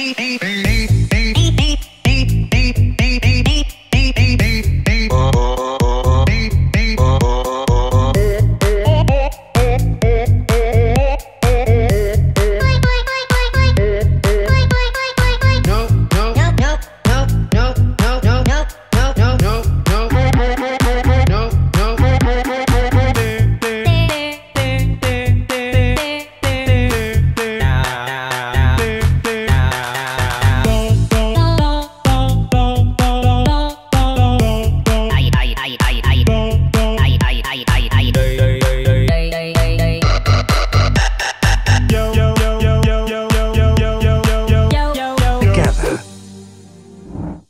hey, hey. wrong.